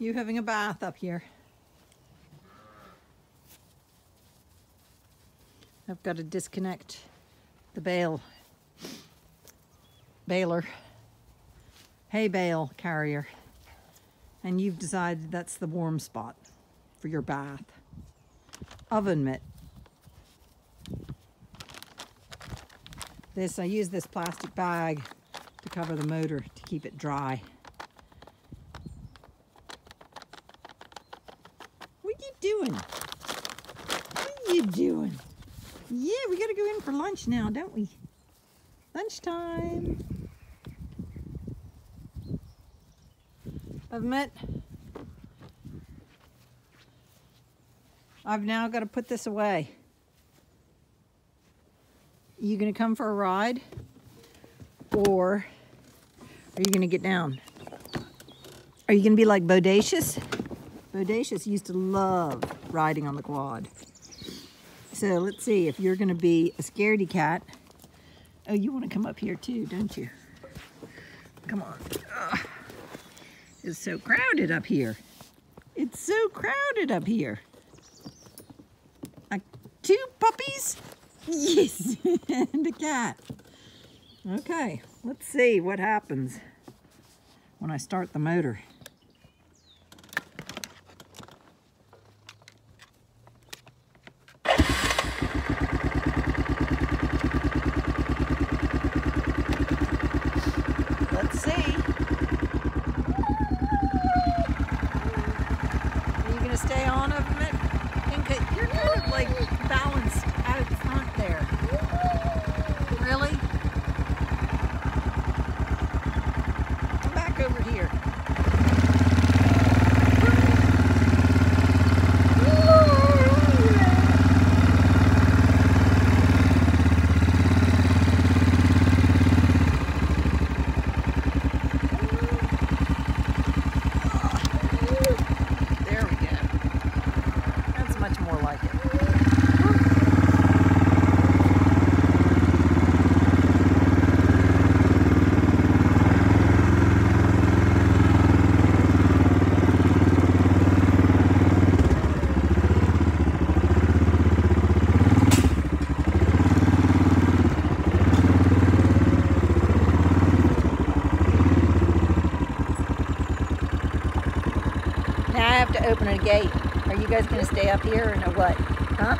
You having a bath up here. I've got to disconnect the bale, baler, hay bale carrier. And you've decided that's the warm spot for your bath. Ovenmitt. This, I use this plastic bag to cover the motor to keep it dry. What you doing? What are you doing? Yeah, we gotta go in for lunch now, don't we? Lunchtime. Ovenmitt. I've now got to put this away. You gonna come for a ride? Or are you gonna get down? Are you gonna be like Bodacious? Bodacious used to love riding on the quad. So let's see if you're gonna be a scaredy cat. Oh, you wanna come up here too, don't you? Come on. Ugh. It's so crowded up here. It's so crowded up here. Like two puppies? Yes, and a cat. Okay, let's see what happens when I start the motor. Let's see. Are you gonna stay on of it? Inca, you're kind of like balanced out front there. Really? Come back over here. There we go. That's much more like it. Now I have to open a gate. Are you guys going to stay up here or no what? Huh?